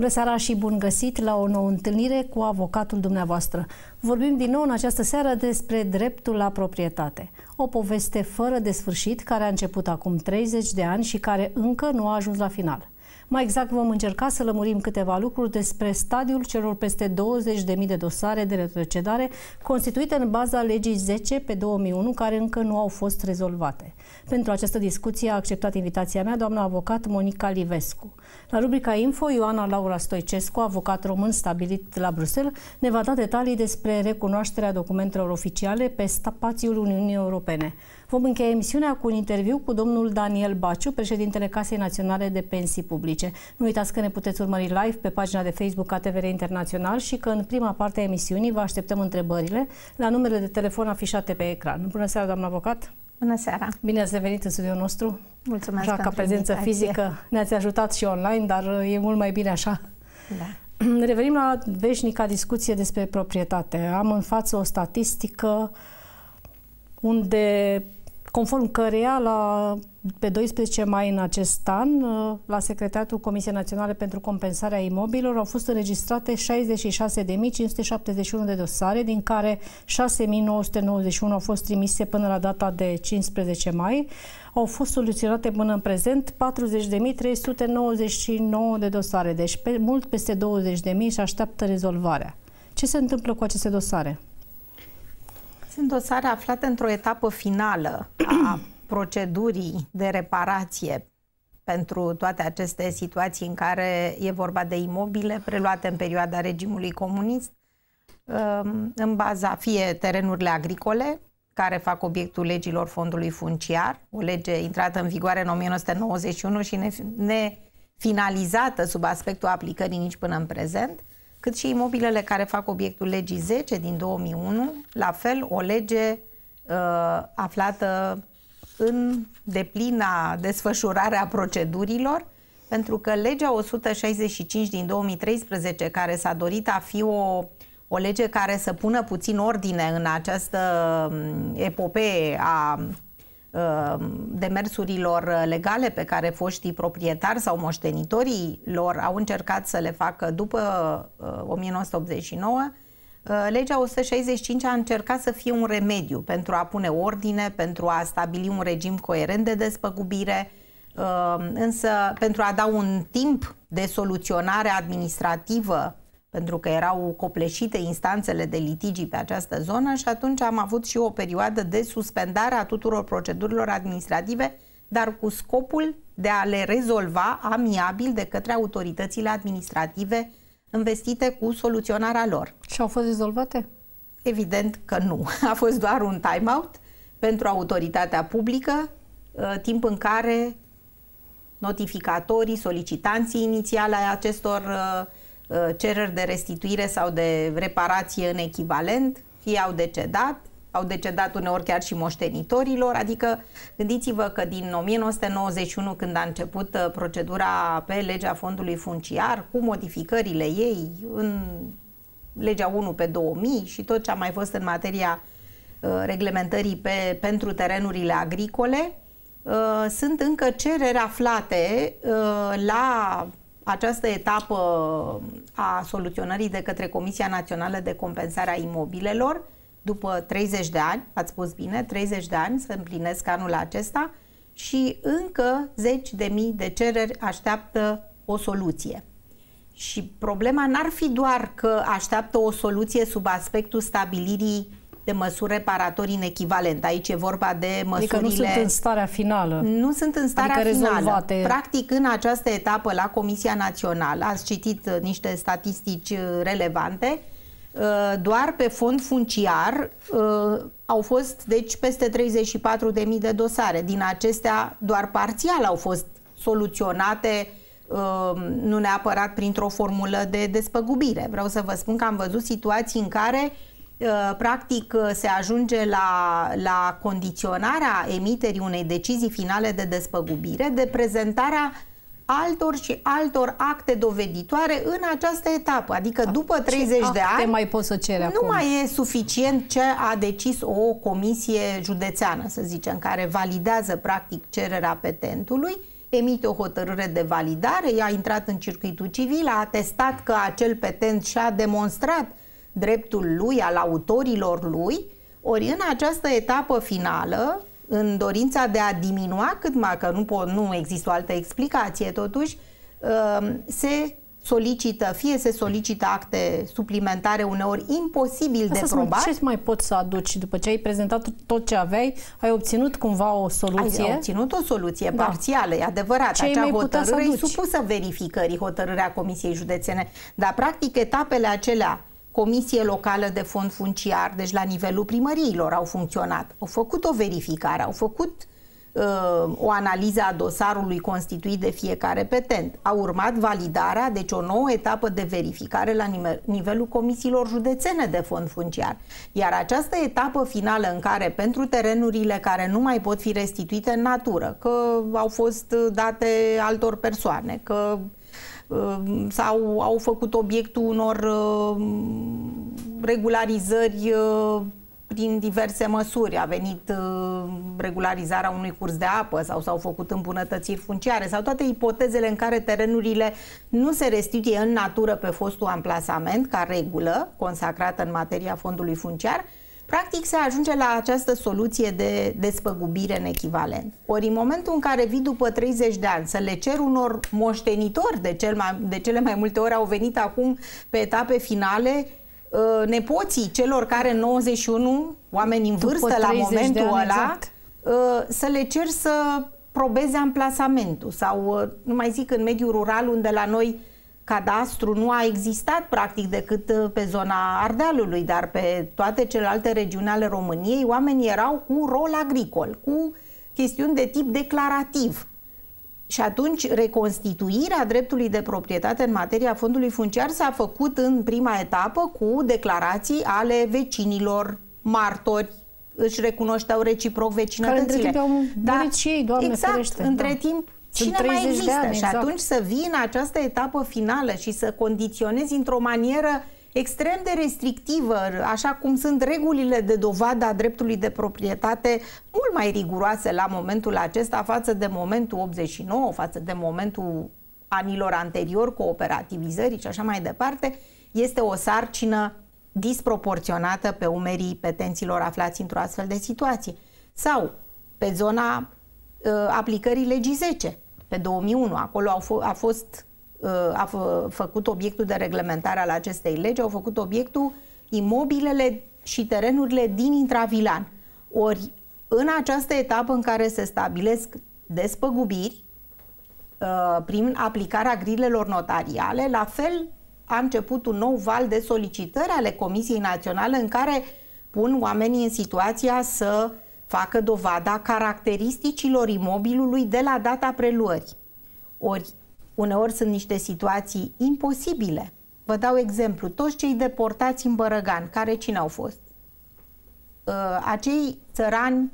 Bună seara și bun găsit la o nouă întâlnire cu avocatul dumneavoastră. Vorbim din nou în această seară despre dreptul la proprietate. O poveste fără de sfârșit care a început acum 30 de ani și care încă nu a ajuns la final. Mai exact, vom încerca să lămurim câteva lucruri despre stadiul celor peste 20.000 de dosare de retrocedare constituite în baza legii 10 pe 2001, care încă nu au fost rezolvate. Pentru această discuție a acceptat invitația mea doamna avocat Monica Livescu. La rubrica Info, Ioana Laura Stoicescu, avocat român stabilit la Bruxelles, ne va da detalii despre recunoașterea documentelor oficiale pe spațiul Uniunii Europene. Vom încheia emisiunea cu un interviu cu domnul Daniel Baciu, președintele Casei Naționale de Pensii Publice. Nu uitați că ne puteți urmări live pe pagina de Facebook a TVR Internațional și că în prima parte a emisiunii vă așteptăm întrebările la numerele de telefon afișate pe ecran. Bună seara, doamna avocat! Bună seara! Bine ați revenit în studioul nostru. Mulțumesc Așa, ca prezență invitație. fizică ne-ați ajutat și online, dar e mult mai bine așa. Da. Revenim la veșnica discuție despre proprietate. Am în față o statistică unde conform căreia la, pe 12 mai în acest an, la Secretariatul Comisiei Naționale pentru Compensarea Imobilor au fost înregistrate 66.571 de dosare, din care 6.991 au fost trimise până la data de 15 mai. Au fost soluționate până în prezent 40.399 de dosare, deci pe, mult peste 20.000 și așteaptă rezolvarea. Ce se întâmplă cu aceste dosare? Sunt dosare aflate într-o etapă finală a procedurii de reparație pentru toate aceste situații în care e vorba de imobile preluate în perioada regimului comunist, um, în baza fie terenurile agricole, care fac obiectul legilor fondului funciar, o lege intrată în vigoare în 1991 și nefinalizată sub aspectul aplicării nici până în prezent, cât și imobilele care fac obiectul legii 10 din 2001, la fel o lege uh, aflată în deplina desfășurare a procedurilor, pentru că legea 165 din 2013, care s-a dorit a fi o, o lege care să pună puțin ordine în această um, epopee a Um, demersurilor legale pe care foștii proprietari sau moștenitorii lor au încercat să le facă după 1989, uh, uh, legea 165 a încercat să fie un remediu pentru a pune ordine, pentru a stabili un regim coerent de despăgubire, um, însă pentru a da un timp de soluționare administrativă pentru că erau copleșite instanțele de litigii pe această zonă și atunci am avut și o perioadă de suspendare a tuturor procedurilor administrative, dar cu scopul de a le rezolva amiabil de către autoritățile administrative investite cu soluționarea lor. Și au fost rezolvate? Evident că nu. A fost doar un time-out pentru autoritatea publică, uh, timp în care notificatorii, solicitanții inițiale ai acestor uh, Uh, cereri de restituire sau de reparație în echivalent, fie au decedat, au decedat uneori chiar și moștenitorilor, adică gândiți-vă că din 1991 când a început uh, procedura pe legea fondului funciar, cu modificările ei în legea 1 pe 2000 și tot ce a mai fost în materia uh, reglementării pe, pentru terenurile agricole, sunt încă cereri aflate la această etapă a soluționării de către Comisia Națională de Compensare a Imobilelor, după 30 de ani, ați spus bine, 30 de ani să împlinesc anul acesta și încă zeci de mii de cereri așteaptă o soluție. Și problema n-ar fi doar că așteaptă o soluție sub aspectul stabilirii de măsuri reparatorii în echivalent. Aici e vorba de măsurile... Adică nu sunt în starea finală. Nu sunt în starea adică finală. Rezolvate. Practic, în această etapă, la Comisia Națională, ați citit uh, niște statistici uh, relevante, uh, doar pe fond funciar au fost, deci, peste 34.000 de dosare. Din acestea, doar parțial au fost soluționate nu neapărat printr-o formulă de despăgubire. Vreau să vă spun că am văzut situații în care uh, Uh, practic uh, se ajunge la, la condiționarea emiterii unei decizii finale de despăgubire de prezentarea altor și altor acte doveditoare în această etapă. Adică da. după 30 ce de ani mai poți să cere nu acum? mai e suficient ce a decis o comisie județeană, să zicem, care validează practic cererea petentului, emite o hotărâre de validare, ea a intrat în circuitul civil, a atestat că acel petent și-a demonstrat dreptul lui, al autorilor lui, ori în această etapă finală, în dorința de a diminua cât mai, că nu, pot, nu există o altă explicație totuși, uh, se solicită, fie se solicită acte suplimentare uneori imposibil Asta de probat. Ce mai poți să aduci după ce ai prezentat tot ce aveai? Ai obținut cumva o soluție? Ai obținut o soluție da. parțială, e adevărat. Ce Acea hotărâre e supusă verificării, hotărârea Comisiei Județene. Dar, practic, etapele acelea comisie locală de fond funciar, deci la nivelul primăriilor au funcționat. Au făcut o verificare, au făcut uh, o analiză a dosarului constituit de fiecare petent. A urmat validarea, deci o nouă etapă de verificare la nivel, nivelul comisiilor județene de fond funciar. Iar această etapă finală în care pentru terenurile care nu mai pot fi restituite în natură, că au fost date altor persoane, că uh, sau au făcut obiectul unor uh, regularizări uh, prin diverse măsuri. A venit uh, regularizarea unui curs de apă sau s-au făcut îmbunătățiri funciare sau toate ipotezele în care terenurile nu se restituie în natură pe fostul amplasament ca regulă consacrată în materia fondului funciar, practic se ajunge la această soluție de despăgubire în echivalent. Ori în momentul în care vii după 30 de ani să le cer unor moștenitori, de, cel mai, de cele mai multe ori au venit acum pe etape finale, Uh, nepoții celor care 91, oameni în vârstă la momentul ăla, exact. Uh, să le cer să probeze amplasamentul sau, uh, nu mai zic, în mediul rural unde la noi cadastru nu a existat practic decât pe zona Ardealului, dar pe toate celelalte regiuni ale României oamenii erau cu rol agricol, cu chestiuni de tip declarativ. Și atunci reconstituirea dreptului de proprietate în materia fondului funciar s-a făcut în prima etapă cu declarații ale vecinilor, martori, își recunoșteau reciproc vecinătățile. Care între timp au și ei, Doamne Exact, ferește, între da. timp Cine mai există? Ani, exact. Și atunci să vii în această etapă finală și să condiționezi într-o manieră extrem de restrictivă, așa cum sunt regulile de dovadă a dreptului de proprietate mult mai riguroase la momentul acesta față de momentul 89, față de momentul anilor anterior, cooperativizării și așa mai departe, este o sarcină disproporționată pe umerii petenților aflați într-o astfel de situație. Sau pe zona uh, aplicării legii 10 pe 2001. Acolo au a fost a făcut obiectul de reglementare al acestei legi, au făcut obiectul imobilele și terenurile din intravilan. Ori, în această etapă în care se stabilesc despăgubiri, uh, prin aplicarea grilelor notariale, la fel a început un nou val de solicitări ale Comisiei Naționale în care pun oamenii în situația să facă dovada caracteristicilor imobilului de la data preluării. Ori Uneori sunt niște situații imposibile. Vă dau exemplu, toți cei deportați în Bărăgan, care cine au fost? Uh, acei țărani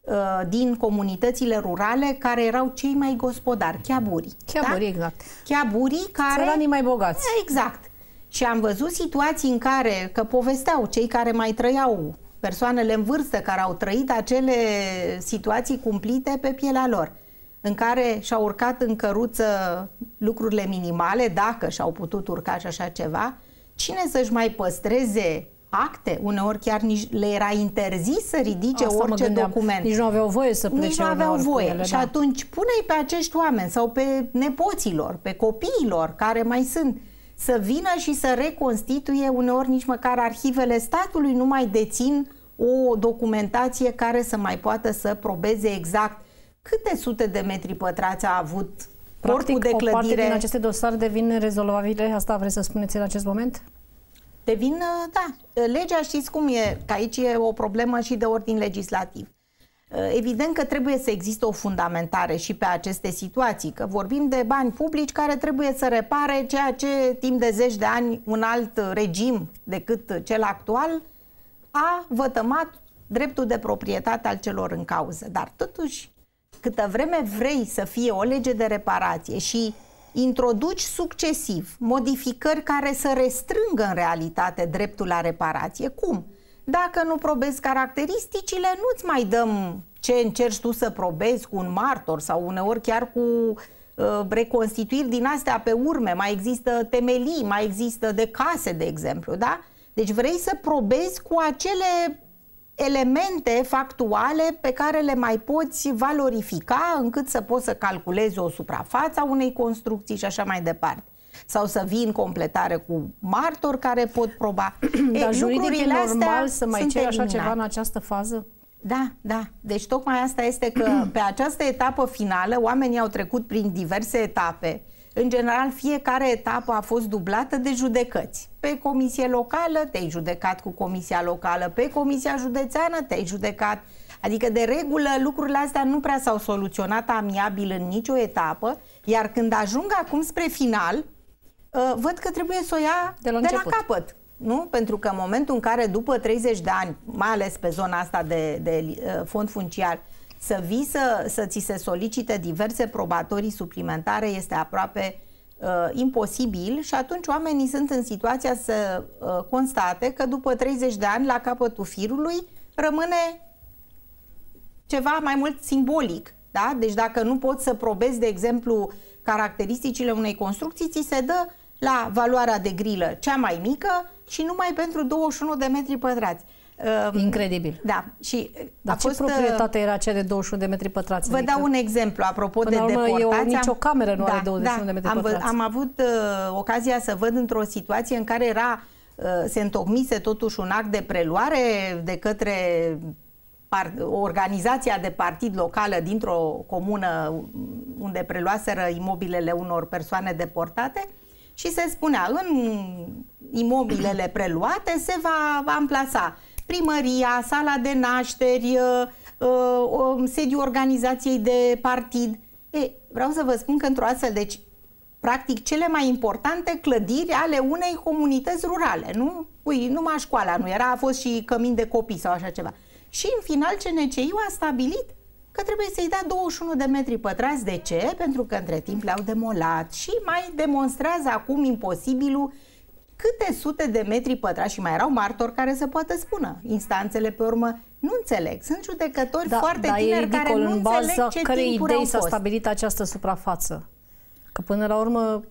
uh, din comunitățile rurale care erau cei mai gospodari, chiaburii. Chiaburii, da? exact. Chiaburii care... Țăranii mai bogați. Exact. Și am văzut situații în care, că povesteau cei care mai trăiau, persoanele în vârstă care au trăit acele situații cumplite pe pielea lor în care și-au urcat în căruță lucrurile minimale, dacă și-au putut urca și așa ceva, cine să-și mai păstreze acte, uneori chiar nici le era interzis să ridice Asta orice document. Nici nu aveau voie să plece Nici nu aveau voie. Ele, și da. atunci pune-i pe acești oameni sau pe nepoților, pe copiilor care mai sunt, să vină și să reconstituie uneori nici măcar arhivele statului nu mai dețin o documentație care să mai poată să probeze exact câte sute de metri pătrați a avut Practic, corpul de clădire? o parte din aceste dosare devin rezolvabile? Asta vreți să spuneți în acest moment? Devin, uh, da. Legea știți cum e, că aici e o problemă și de ordin legislativ. Uh, evident că trebuie să existe o fundamentare și pe aceste situații, că vorbim de bani publici care trebuie să repare ceea ce timp de zeci de ani un alt regim decât cel actual a vătămat dreptul de proprietate al celor în cauză. Dar totuși câtă vreme vrei să fie o lege de reparație și introduci succesiv modificări care să restrângă în realitate dreptul la reparație, cum? Dacă nu probezi caracteristicile, nu-ți mai dăm ce încerci tu să probezi cu un martor sau uneori chiar cu uh, reconstituiri din astea pe urme, mai există temelii, mai există de case, de exemplu, da? Deci vrei să probezi cu acele elemente factuale pe care le mai poți valorifica încât să poți să calculezi o suprafață a unei construcții și așa mai departe sau să vii în completare cu martori care pot proba. Dar e, juridic e normal să mai ceri așa ceva în această fază? Da, da. Deci tocmai asta este că pe această etapă finală oamenii au trecut prin diverse etape. În general, fiecare etapă a fost dublată de judecăți. Pe comisie locală te-ai judecat cu comisia locală, pe comisia județeană te-ai judecat. Adică, de regulă, lucrurile astea nu prea s-au soluționat amiabil în nicio etapă, iar când ajung acum spre final, uh, văd că trebuie să o ia de la, de la capăt. Nu? Pentru că în momentul în care după 30 de ani, mai ales pe zona asta de, de uh, fond funciar, să vii să, să ți se solicite diverse probatorii suplimentare este aproape uh, imposibil și atunci oamenii sunt în situația să uh, constate că după 30 de ani, la capătul firului, rămâne ceva mai mult simbolic. Da? Deci dacă nu poți să probezi, de exemplu, caracteristicile unei construcții, ți se dă la valoarea de grilă cea mai mică și numai pentru 21 de metri pătrați. Incredibil. Da. Și Dar a ce fost, uh, proprietate era cea de 21 de metri pătrați? Vă adică, dau un exemplu apropo de deportație. Eu, nicio cameră nu da, are 21 da, de metri am, pătrați. Am avut uh, ocazia să văd într-o situație în care era uh, se întocmise totuși un act de preluare de către par, organizația de partid locală dintr-o comună unde preluaseră imobilele unor persoane deportate și se spunea în imobilele preluate se va amplasa primăria, sala de nașteri, uh, uh, sediul organizației de partid. E, vreau să vă spun că într-o astfel, deci, practic, cele mai importante clădiri ale unei comunități rurale, nu? Ui, numai școala nu era, a fost și cămin de copii sau așa ceva. Și în final CNCI-ul a stabilit că trebuie să-i dea 21 de metri pătrați. De ce? Pentru că între timp le-au demolat și mai demonstrează acum imposibilul câte sute de metri pătrați și mai erau martori care să poată spună. Instanțele pe urmă nu înțeleg. Sunt judecători da, foarte da, tineri care nu în înțeleg ce care idei s-a stabilit această suprafață. Că până la urmă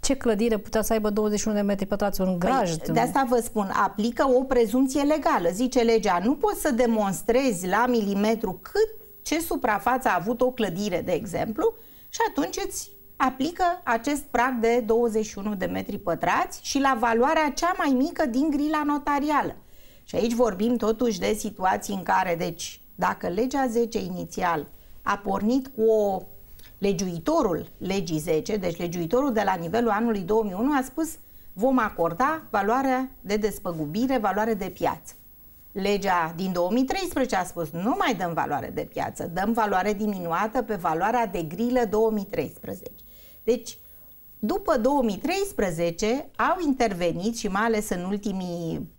ce clădire putea să aibă 21 de metri pătrați, un graj? Păi, de asta vă spun, aplică o prezumție legală. Zice legea, nu poți să demonstrezi la milimetru cât ce suprafață a avut o clădire, de exemplu, și atunci îți aplică acest prag de 21 de metri pătrați și la valoarea cea mai mică din grila notarială. Și aici vorbim totuși de situații în care, deci, dacă legea 10 inițial a pornit cu o legiuitorul legii 10, deci legiuitorul de la nivelul anului 2001 a spus vom acorda valoarea de despăgubire, valoare de piață. Legea din 2013 a spus nu mai dăm valoare de piață, dăm valoare diminuată pe valoarea de grilă 2013. Deci, după 2013 au intervenit și mai ales în ultimii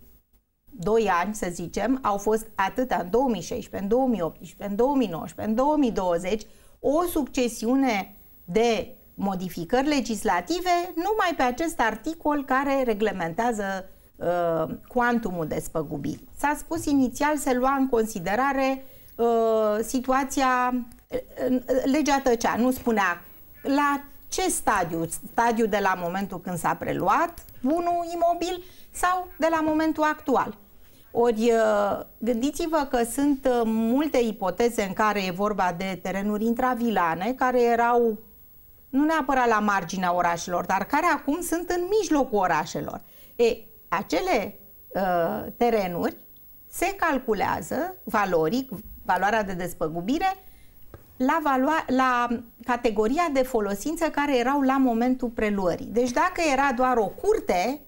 doi ani, să zicem, au fost atât în 2016, în 2018, în 2019, în 2020, o succesiune de modificări legislative numai pe acest articol care reglementează uh, cuantumul de spăgubiri. S-a spus inițial se lua în considerare uh, situația, uh, legea tăcea, nu spunea la ce stadiu? Stadiu de la momentul când s-a preluat bunul imobil sau de la momentul actual? Ori uh, gândiți-vă că sunt uh, multe ipoteze în care e vorba de terenuri intravilane care erau nu neapărat la marginea orașelor, dar care acum sunt în mijlocul orașelor. E, acele uh, terenuri se calculează valoric, valoarea de despăgubire, la, valua, la categoria de folosință care erau la momentul preluării. Deci dacă era doar o curte,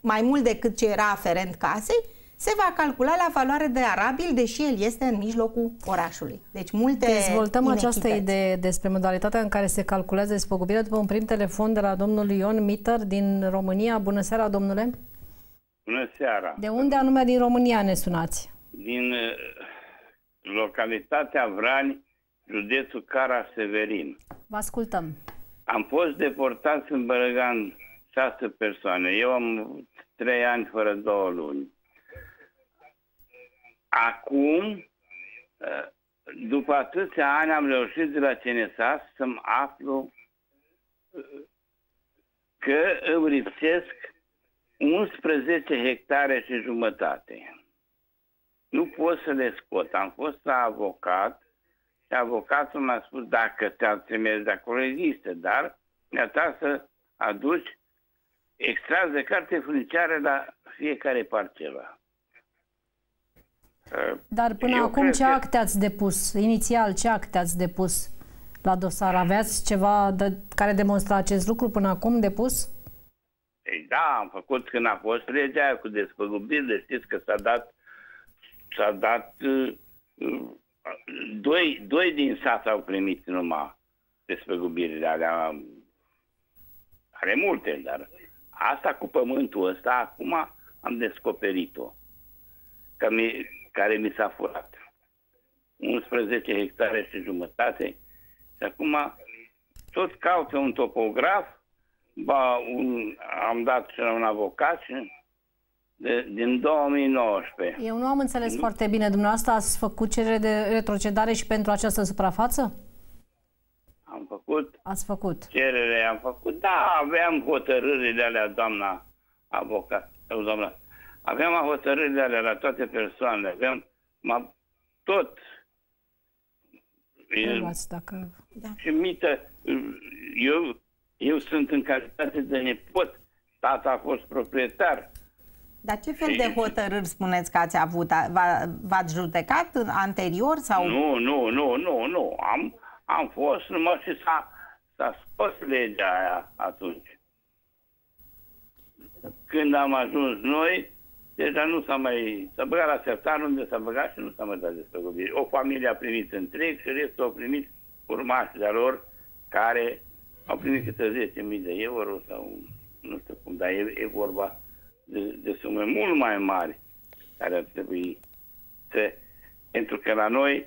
mai mult decât ce era aferent casei, se va calcula la valoare de arabil, deși el este în mijlocul orașului. Deci multe Dezvoltăm această idee despre modalitatea în care se calculează despăgubirea după un prim telefon de la domnul Ion Mitter din România. Bună seara, domnule! Bună seara! De unde anume din România ne sunați? Din uh, localitatea Vrani, județul Cara Severin. Vă ascultăm. Am fost deportați în Bărăgan șase persoane. Eu am trei ani fără două luni. Acum după atâția ani am reușit de la CNSAS să-mi aflu că îmi lipsesc 11 hectare și jumătate. Nu pot să le scot. Am fost la avocat și avocatul mi-a spus dacă te-a trimis de acolo există, dar mi-a dat să aduci extras de carte furniciare la fiecare parcelă. Dar până Eu acum ce acte ați depus? Inițial, ce acte ați depus la dosar? Aveați ceva de, care demonstra acest lucru până acum depus? Ei, da, am făcut când a fost legea aia cu despăgubirile. Știți că s-a dat, s-a dat uh, uh, doi, doi din sat au primit numai despăgubirile alea. Are multe, dar asta cu pământul ăsta, acum am descoperit-o. Că mi, care mi s-a furat. 11 hectare și jumătate. Și acum tot caută un topograf, ba, un, am dat și la un avocat și de, din 2019. Eu nu am înțeles nu? foarte bine. Dumneavoastră ați făcut cerere de retrocedare și pentru această suprafață? Am făcut. Ați făcut. Cerere am făcut. Da, aveam hotărârile alea, doamna avocat. Doamna, aveam hotărârile alea la toate persoanele. Aveam ma, tot. Luați, dacă... Da. Și mită, eu, eu sunt în calitate de nepot. Tata a fost proprietar. Dar ce fel de hotărâri spuneți că ați avut? V-ați judecat anterior? sau? Nu, nu, nu, nu, nu. Am, am fost numai și s-a, s-a scos legea aia atunci. Când am ajuns noi, deja nu s-a mai... S-a băgat la sertar unde s-a băgat și nu s-a mai dat despăgubire. O familie a primit întreg și restul au primit urmași de lor care au primit câte 10.000 de euro sau nu știu cum, dar e, e vorba de, de sume mult mai mari care ar trebui să... Pentru că la noi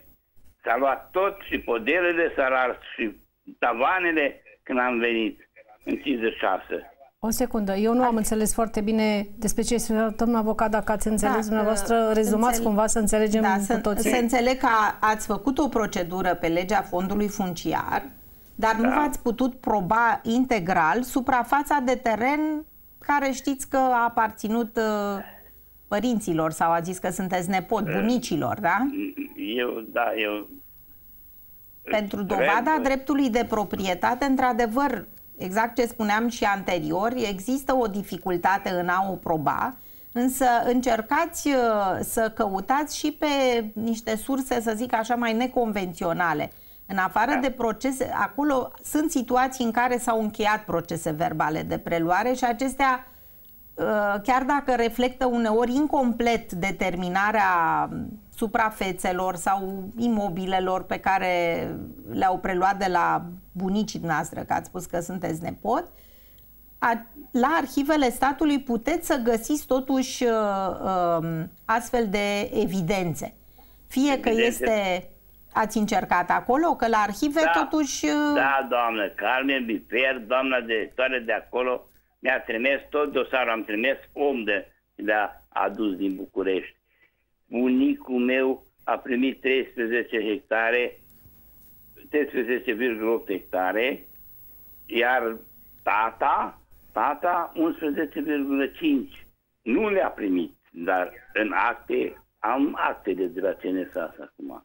s-a luat tot și podelele s-a ars și tavanele când am venit în 56. O secundă, eu nu am înțeles foarte bine despre ce este domnul avocat, dacă ați înțeles da, dumneavoastră, rezumați înțeleg, cumva să înțelegem da, cu să, toții. Să înțeleg că ați făcut o procedură pe legea fondului funciar, dar da. nu v-ați putut proba integral suprafața de teren care știți că a aparținut uh, părinților sau a zis că sunteți nepot, uh, bunicilor, da? Eu, da, eu... Pentru dovada dreptului de proprietate, într-adevăr, exact ce spuneam și anterior, există o dificultate în a o proba, însă încercați uh, să căutați și pe niște surse, să zic așa, mai neconvenționale. În afară da. de procese, acolo sunt situații în care s-au încheiat procese verbale de preluare și acestea, uh, chiar dacă reflectă uneori incomplet determinarea suprafețelor sau imobilelor pe care le-au preluat de la bunicii noastre, că ați spus că sunteți nepot, la arhivele statului puteți să găsiți totuși uh, um, astfel de evidențe. Fie că este Ați încercat acolo? Că la arhive da, totuși... Uh, da, doamnă, Carmen Bifer, doamna directoare de acolo, mi-a trimis tot dosarul, am trimis om de le-a adus din București. Bunicul meu a primit 13 hectare, 13,8 hectare, iar tata, tata 11,5. Nu le-a primit, dar în acte, am actele de la CNSAS acum.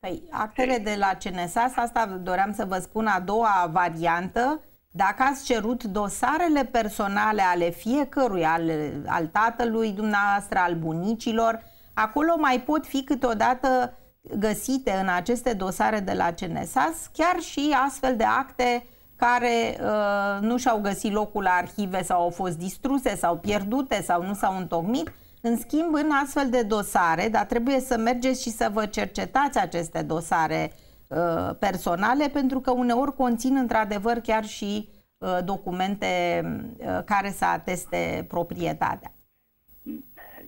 Păi, actele de la CNSAS, asta doream să vă spun a doua variantă, dacă ați cerut dosarele personale ale fiecărui, al, al tatălui dumneavoastră, al bunicilor, acolo mai pot fi câteodată găsite în aceste dosare de la CNSAS chiar și astfel de acte care uh, nu și-au găsit locul la arhive sau au fost distruse sau pierdute sau nu s-au întocmit, în schimb, în astfel de dosare, dar trebuie să mergeți și să vă cercetați aceste dosare uh, personale, pentru că uneori conțin într-adevăr chiar și uh, documente uh, care să ateste proprietatea.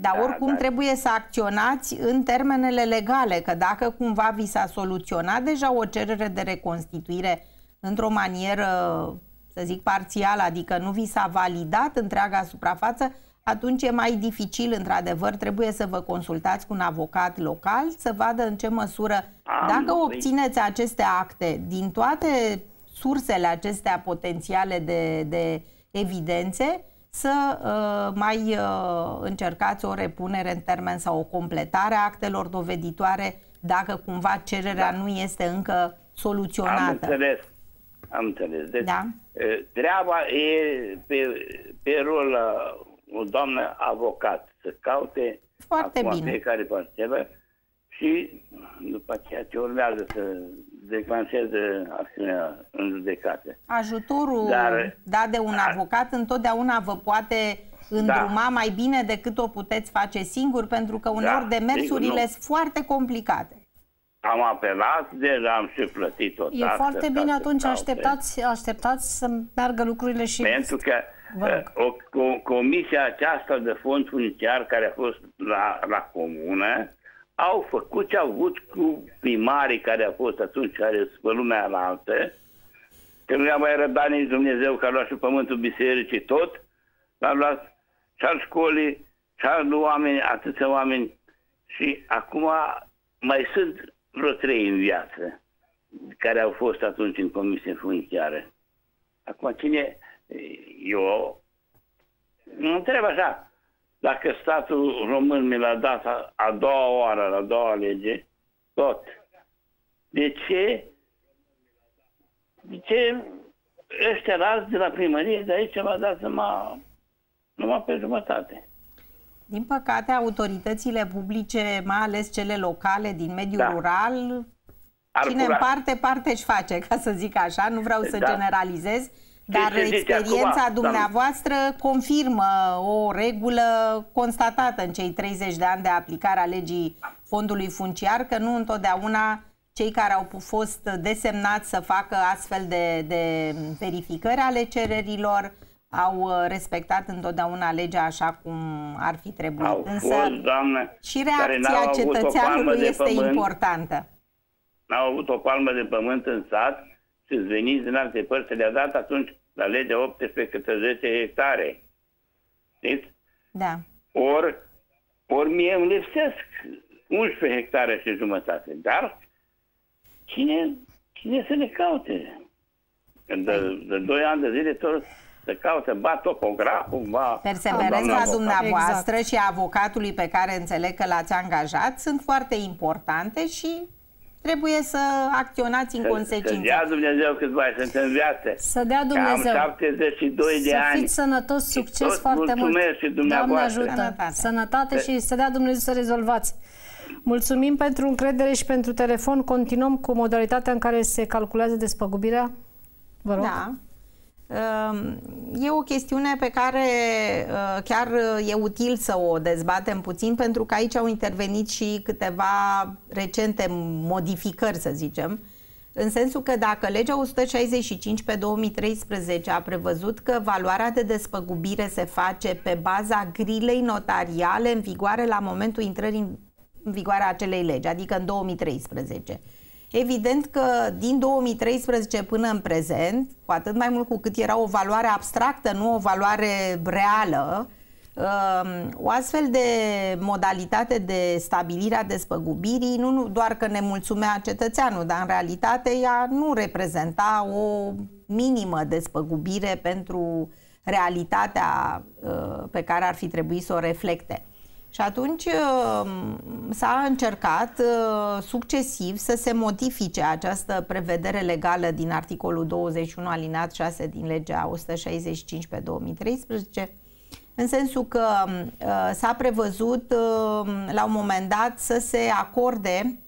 Dar da, oricum da. trebuie să acționați în termenele legale, că dacă cumva vi s-a soluționat deja o cerere de reconstituire într-o manieră, să zic, parțială, adică nu vi s-a validat întreaga suprafață, atunci e mai dificil, într-adevăr, trebuie să vă consultați cu un avocat local să vadă în ce măsură, Am, dacă păi- obțineți aceste acte din toate sursele acestea potențiale de, de evidențe, să uh, mai uh, încercați o repunere în termen sau o completare a actelor doveditoare dacă cumva cererea da. nu este încă soluționată. Am înțeles. Am înțeles. Deci, da. treaba e pe, pe rol o doamnă avocat să caute Foarte acum bine. fiecare parcelă și după aceea ce urmează să declanșeze acțiunea în judecată. Ajutorul Dar, dat de un a, avocat întotdeauna vă poate îndruma da. mai bine decât o puteți face singur, pentru că uneori da, demersurile sunt foarte complicate. Am apelat, deja am și plătit o E foarte bine atunci, așteptați, așteptați să meargă lucrurile și... Pentru că o, o, comisia aceasta de fond funciar care a fost la, la comună au făcut ce au avut cu primarii care a fost atunci, care sunt pe lumea la altă, că nu i-a mai răbdat nici Dumnezeu că a luat și pământul bisericii tot, l-a luat și al școlii, și al oameni, atâția oameni. Și acum mai sunt vreo trei în viață care au fost atunci în comisie funciară. Acum, cine... Eu mă întreb așa, dacă statul român mi l-a dat a, a doua oară, la a doua lege, tot, de ce de ce ăștia alți de la primărie de aici v-a dat numai, numai pe jumătate? Din păcate, autoritățile publice, mai ales cele locale din mediul da. rural, Ar cine cura. împarte, parte își face, ca să zic așa, nu vreau să da. generalizez, dar experiența acum, dumneavoastră da. confirmă o regulă constatată în cei 30 de ani de aplicare a legii fondului funciar, că nu întotdeauna cei care au fost desemnați să facă astfel de, de verificări ale cererilor au uh, respectat întotdeauna legea așa cum ar fi trebuit. Au Însă fost, doamne, și reacția cetățeanului este pământ, importantă. N-au avut o palmă de pământ în sat și veniți din alte părți, le-a dat atunci la legea 18 câte 10 hectare. Știți? Da. Ori, or mie îmi lipsesc 11 hectare și jumătate. Dar cine, cine să le caute? De, de 2 ani de zile tot să caute, ba topograful, ba... Perseverența dumneavoastră exact. și avocatului pe care înțeleg că l-ați angajat sunt foarte importante și trebuie să acționați în să, consecință. Să dea Dumnezeu cât mai sunt în viață. Să dea Dumnezeu. Că am 72 de să ani. Să fiți sănătos, succes și foarte mult. și Doamne ajută. Sănătate. Sănătate și să dea Dumnezeu să rezolvați. Mulțumim pentru încredere și pentru telefon. Continuăm cu modalitatea în care se calculează despăgubirea. Vă rog. Da. Ehm, e o chestiune pe care uh, chiar e util să o dezbatem puțin pentru că aici au intervenit și câteva recente modificări, să zicem, în sensul că dacă legea 165 pe 2013 a prevăzut că valoarea de despăgubire se face pe baza grilei notariale în vigoare la momentul intrării în vigoare a acelei legi, adică în 2013, Evident că din 2013 până în prezent, cu atât mai mult cu cât era o valoare abstractă, nu o valoare reală, um, o astfel de modalitate de stabilire a despăgubirii nu doar că ne mulțumea cetățeanul, dar în realitate ea nu reprezenta o minimă despăgubire pentru realitatea uh, pe care ar fi trebuit să o reflecte. Și atunci uh, s-a încercat uh, succesiv să se modifice această prevedere legală din articolul 21 alinat 6 din legea 165 pe 2013 în sensul că uh, s-a prevăzut la un moment dat să se acorde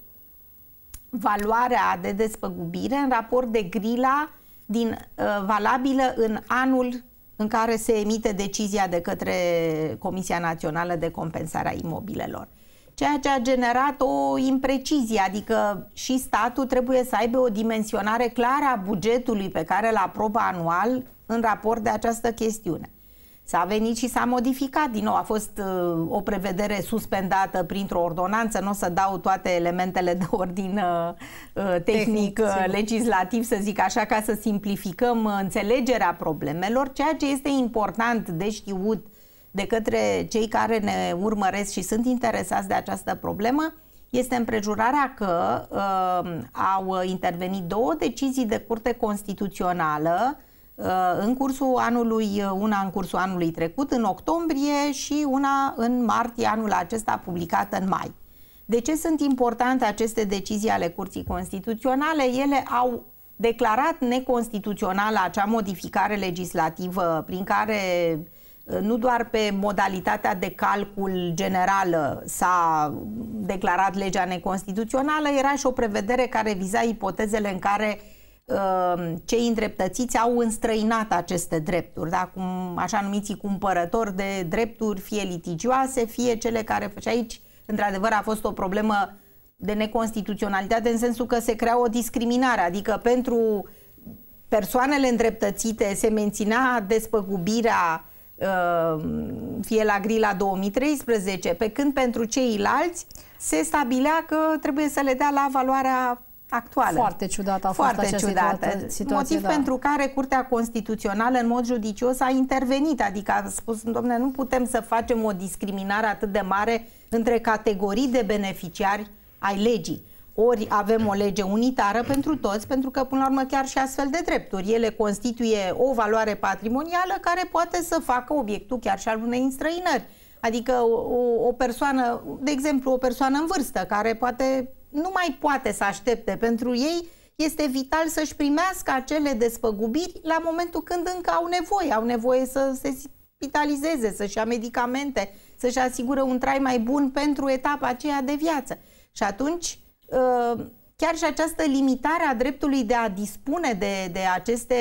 valoarea de despăgubire în raport de grila din, valabilă în anul în care se emite decizia de către Comisia Națională de Compensare a Imobilelor. Ceea ce a generat o imprecizie, adică și statul trebuie să aibă o dimensionare clară a bugetului pe care îl aprobă anual în raport de această chestiune. S-a venit și s-a modificat din nou. A fost uh, o prevedere suspendată printr-o ordonanță. Nu o să dau toate elementele de ordin uh, uh tehnic, tehnic uh, legislativ, să zic așa, ca să simplificăm uh, înțelegerea problemelor. Ceea ce este important de știut de către cei care ne urmăresc și sunt interesați de această problemă este împrejurarea că uh, au intervenit două decizii de curte constituțională uh, în cursul anului, una în cursul anului trecut, în octombrie și una în martie anul acesta publicată în mai. De ce sunt importante aceste decizii ale Curții Constituționale? Ele au declarat neconstituțională acea modificare legislativă prin care nu doar pe modalitatea de calcul generală s-a declarat legea neconstituțională, era și o prevedere care viza ipotezele în care uh, cei îndreptățiți au înstrăinat aceste drepturi, da? Cum, așa numiții cumpărători de drepturi, fie litigioase, fie cele care... Și aici, într-adevăr, a fost o problemă de neconstituționalitate în sensul că se crea o discriminare, adică pentru persoanele îndreptățite se menținea despăgubirea Uh, fie la grila 2013, pe când pentru ceilalți se stabilea că trebuie să le dea la valoarea actuală. Foarte ciudată a fost Foarte ciudată. Situație, Motiv da. pentru care Curtea Constituțională în mod judicios a intervenit, adică a spus, domnule, nu putem să facem o discriminare atât de mare între categorii de beneficiari ai legii. Ori avem o lege unitară pentru toți, pentru că, până la urmă, chiar și astfel de drepturi. Ele constituie o valoare patrimonială care poate să facă obiectul chiar și al unei înstrăinări. Adică o, o persoană, de exemplu, o persoană în vârstă, care poate nu mai poate să aștepte pentru ei, este vital să-și primească acele despăgubiri la momentul când încă au nevoie. Au nevoie să se spitalizeze, să-și ia medicamente, să-și asigură un trai mai bun pentru etapa aceea de viață. Și atunci, Uh, chiar și această limitare a dreptului de a dispune de, de aceste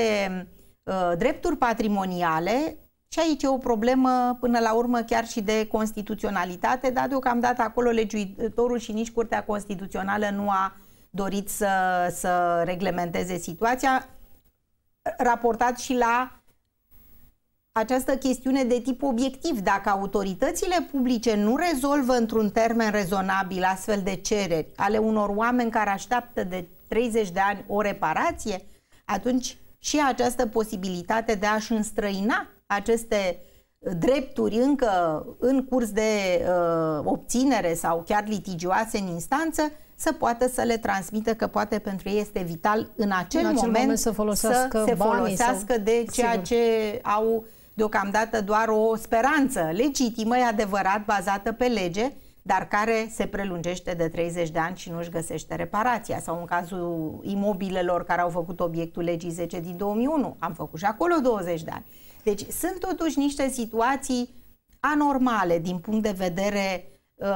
uh, drepturi patrimoniale, și aici e o problemă până la urmă chiar și de constituționalitate, dar deocamdată acolo legiuitorul și nici Curtea Constituțională nu a dorit să, să reglementeze situația, raportat și la această chestiune de tip obiectiv. Dacă autoritățile publice nu rezolvă într-un termen rezonabil astfel de cereri ale unor oameni care așteaptă de 30 de ani o reparație, atunci și această posibilitate de a-și înstrăina aceste drepturi încă în curs de uh, obținere sau chiar litigioase în instanță, să poată să le transmită că poate pentru ei este vital în acel, în acel moment, moment să folosească, să se folosească sau... de ceea Sigur. ce au deocamdată doar o speranță legitimă, e adevărat, bazată pe lege, dar care se prelungește de 30 de ani și nu își găsește reparația. Sau în cazul imobilelor care au făcut obiectul legii 10 din 2001, am făcut și acolo 20 de ani. Deci sunt totuși niște situații anormale din punct de vedere uh,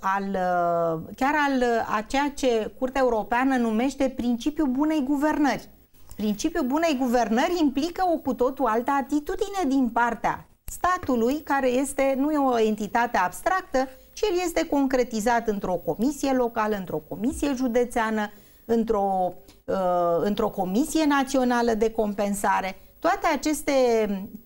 al, uh, chiar al a ceea ce Curtea Europeană numește principiul bunei guvernări. Principiul bunei guvernări implică o cu totul altă atitudine din partea statului, care este, nu e o entitate abstractă, ci el este concretizat într-o comisie locală, într-o comisie județeană, într-o, uh, într-o comisie națională de compensare. Toate aceste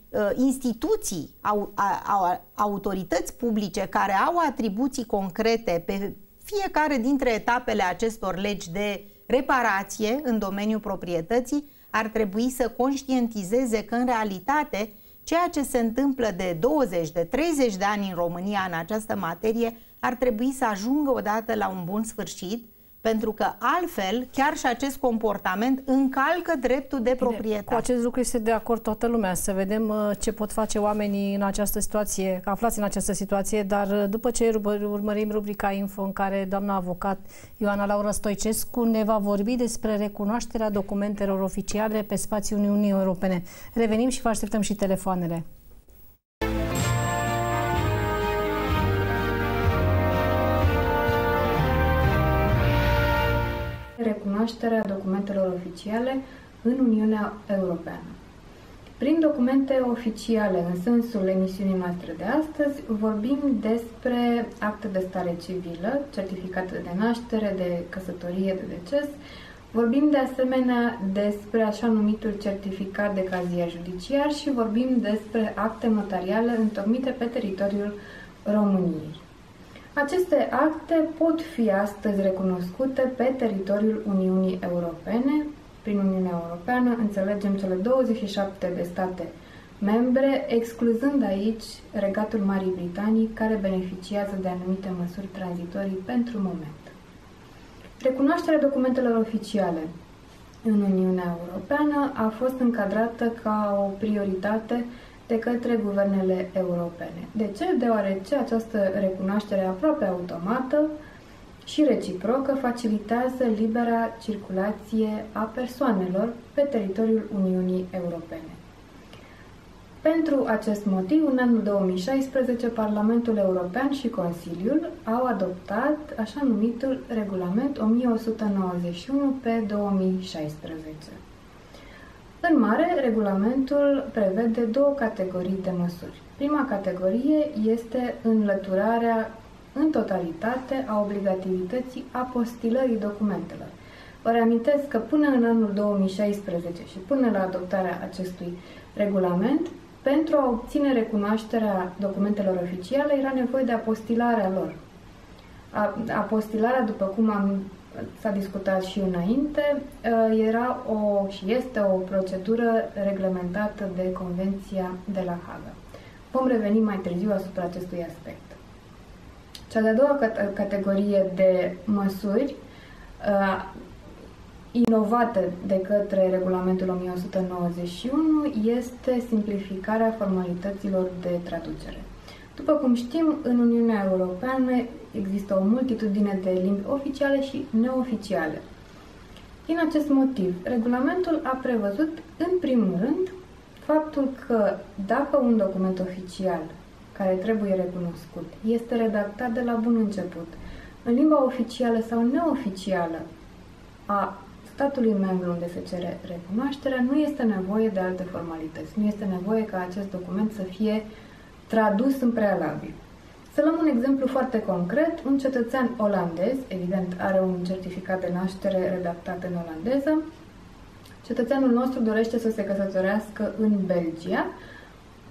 uh, instituții, au, au, autorități publice care au atribuții concrete pe fiecare dintre etapele acestor legi de reparație în domeniul proprietății ar trebui să conștientizeze că în realitate ceea ce se întâmplă de 20, de 30 de ani în România în această materie ar trebui să ajungă odată la un bun sfârșit pentru că altfel chiar și acest comportament încalcă dreptul de proprietate. Cu acest lucru este de acord toată lumea, să vedem uh, ce pot face oamenii în această situație, aflați în această situație, dar uh, după ce urmărim rubrica Info în care doamna avocat Ioana Laura Stoicescu ne va vorbi despre recunoașterea documentelor oficiale pe spațiul Uniunii Europene. Revenim și vă așteptăm și telefoanele. Recunoașterea documentelor oficiale în Uniunea Europeană. Prin documente oficiale, în sensul emisiunii noastre de astăzi, vorbim despre acte de stare civilă, certificate de naștere, de căsătorie, de deces, vorbim de asemenea despre așa numitul certificat de cazier judiciar și vorbim despre acte notariale întocmite pe teritoriul României. Aceste acte pot fi astăzi recunoscute pe teritoriul Uniunii Europene. Prin Uniunea Europeană înțelegem cele 27 de state membre, excluzând aici Regatul Marii Britanii, care beneficiază de anumite măsuri tranzitorii pentru moment. Recunoașterea documentelor oficiale în Uniunea Europeană a fost încadrată ca o prioritate de către guvernele europene. De ce? Deoarece această recunoaștere aproape automată și reciprocă facilitează libera circulație a persoanelor pe teritoriul Uniunii Europene. Pentru acest motiv, în anul 2016, Parlamentul European și Consiliul au adoptat așa numitul Regulament 1191 pe 2016. În mare, regulamentul prevede două categorii de măsuri. Prima categorie este înlăturarea în totalitate a obligativității apostilării documentelor. Vă reamintesc că până în anul 2016 și până la adoptarea acestui regulament, pentru a obține recunoașterea documentelor oficiale era nevoie de apostilarea lor. Apostilarea, după cum am, s-a discutat și înainte, era o și este o procedură reglementată de Convenția de la Haga. Vom reveni mai târziu asupra acestui aspect. Cea de-a doua categorie de măsuri inovată de către regulamentul 1191 este simplificarea formalităților de traducere. După cum știm, în Uniunea Europeană există o multitudine de limbi oficiale și neoficiale. Din acest motiv, regulamentul a prevăzut, în primul rând, faptul că dacă un document oficial care trebuie recunoscut este redactat de la bun început în limba oficială sau neoficială a statului membru unde se cere recunoașterea, nu este nevoie de alte formalități. Nu este nevoie ca acest document să fie tradus în prealabil. Să luăm un exemplu foarte concret. Un cetățean olandez, evident, are un certificat de naștere redactat în olandeză. Cetățeanul nostru dorește să se căsătorească în Belgia,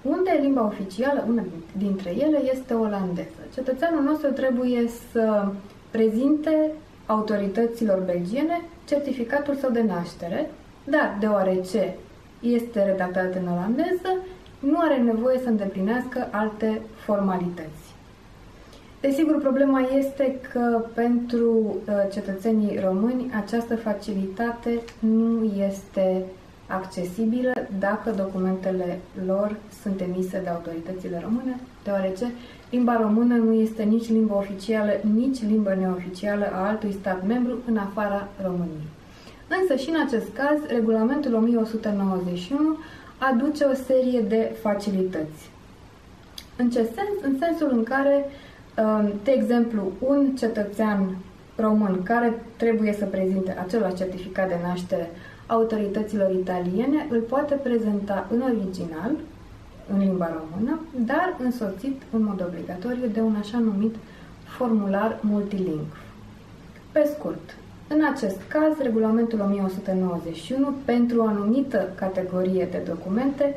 unde limba oficială, una dintre ele, este olandeză. Cetățeanul nostru trebuie să prezinte autorităților belgiene certificatul său de naștere, dar deoarece este redactat în olandeză, nu are nevoie să îndeplinească alte formalități. Desigur, problema este că pentru uh, cetățenii români această facilitate nu este accesibilă dacă documentele lor sunt emise de autoritățile române, deoarece limba română nu este nici limba oficială, nici limba neoficială a altui stat membru în afara României. Însă și în acest caz, regulamentul 1191 aduce o serie de facilități. În ce sens? În sensul în care, um, de exemplu, un cetățean român care trebuie să prezinte același certificat de naștere autorităților italiene îl poate prezenta în original, în limba română, dar însoțit în mod obligatoriu de un așa numit formular multilingv. Pe scurt, în acest caz, regulamentul 1191 pentru o anumită categorie de documente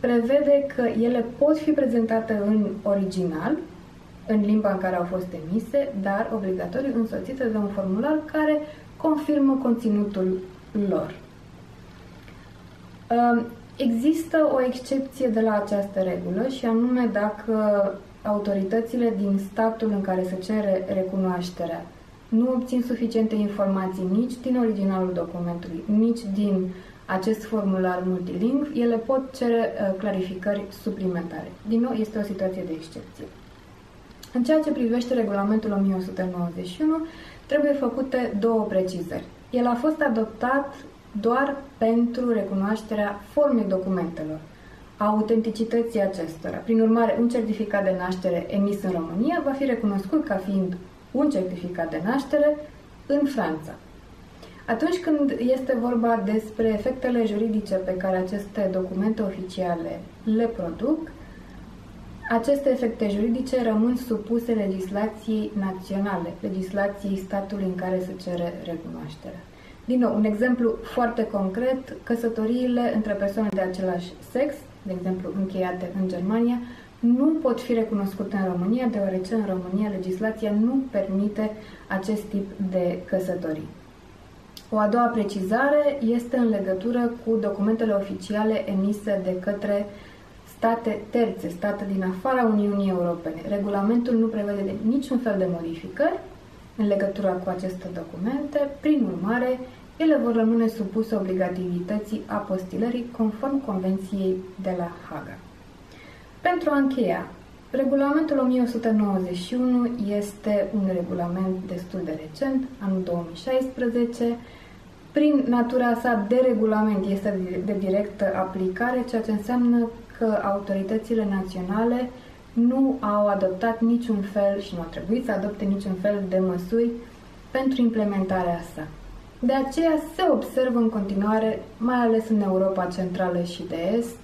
prevede că ele pot fi prezentate în original, în limba în care au fost emise, dar obligatoriu însoțite de un formular care confirmă conținutul lor. Există o excepție de la această regulă și anume dacă autoritățile din statul în care se cere recunoașterea nu obțin suficiente informații nici din originalul documentului, nici din acest formular multilingv, ele pot cere uh, clarificări suplimentare. Din nou, este o situație de excepție. În ceea ce privește regulamentul 1191, trebuie făcute două precizări. El a fost adoptat doar pentru recunoașterea formei documentelor, a autenticității acestora. Prin urmare, un certificat de naștere emis în România va fi recunoscut ca fiind un certificat de naștere în Franța. Atunci când este vorba despre efectele juridice pe care aceste documente oficiale le produc, aceste efecte juridice rămân supuse legislației naționale, legislației statului în care se cere recunoașterea. Din nou, un exemplu foarte concret, căsătoriile între persoane de același sex, de exemplu încheiate în Germania, nu pot fi recunoscute în România, deoarece în România legislația nu permite acest tip de căsătorii. O a doua precizare este în legătură cu documentele oficiale emise de către state terțe, state din afara Uniunii Europene. Regulamentul nu prevede niciun fel de modificări în legătură cu aceste documente, prin urmare, ele vor rămâne supuse obligativității apostilării conform Convenției de la Haga. Pentru a încheia, regulamentul 1191 este un regulament destul de recent, anul 2016, prin natura sa de regulament este de directă aplicare, ceea ce înseamnă că autoritățile naționale nu au adoptat niciun fel și nu au trebuit să adopte niciun fel de măsuri pentru implementarea sa. De aceea se observă în continuare, mai ales în Europa Centrală și de Est,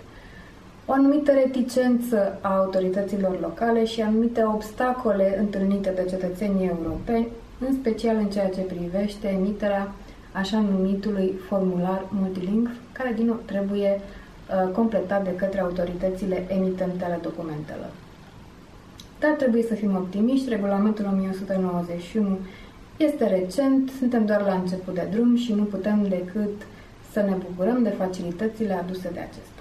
o anumită reticență a autorităților locale și anumite obstacole întâlnite de cetățenii europeni, în special în ceea ce privește emiterea așa numitului formular multilingv, care din nou trebuie uh, completat de către autoritățile emitente ale documentelor. Dar trebuie să fim optimiști, regulamentul 1191 este recent, suntem doar la început de drum și nu putem decât să ne bucurăm de facilitățile aduse de acesta.